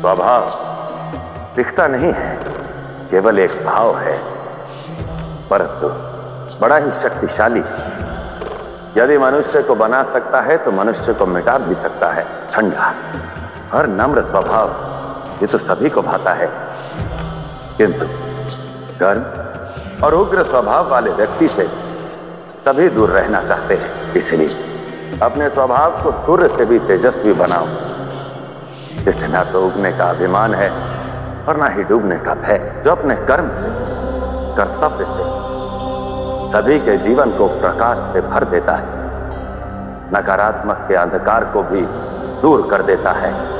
स्वभाव दिखता नहीं है, केवल एक भाव है। परंतु बड़ा ही शक्तिशाली। यदि मनुष्य को बना सकता है तो मनुष्य को मिटा भी सकता है। ठंडा और नम्र स्वभाव ये तो सभी को भाता है। किंतु गर्म और उग्र स्वभाव वाले व्यक्ति से सभी दूर रहना चाहते हैं। इसलिए अपने स्वभाव को सूर्य से भी तेजस्वी बनाओ। जिससे ना तो उगने का अभिमान है और ना ही डूबने का भय, जो अपने कर्म से, कर्तव्य से, सभी के जीवन को प्रकाश से भर देता है। नकारात्मक के अंधकार को भी दूर कर देता है।